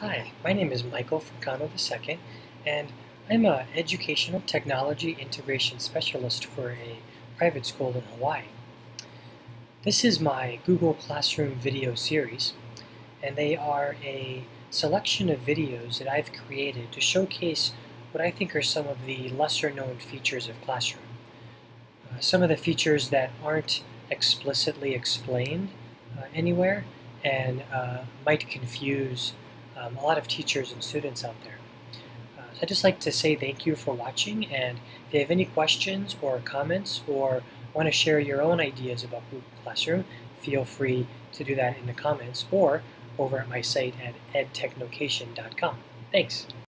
Hi, my name is Michael Fricano II, and I'm an Educational Technology Integration Specialist for a private school in Hawaii. This is my Google Classroom video series, and they are a selection of videos that I've created to showcase what I think are some of the lesser known features of Classroom. Uh, some of the features that aren't explicitly explained uh, anywhere and uh, might confuse um, a lot of teachers and students out there. Uh, so I'd just like to say thank you for watching and if you have any questions or comments or want to share your own ideas about Google Classroom, feel free to do that in the comments or over at my site at edtechnocation.com. Thanks.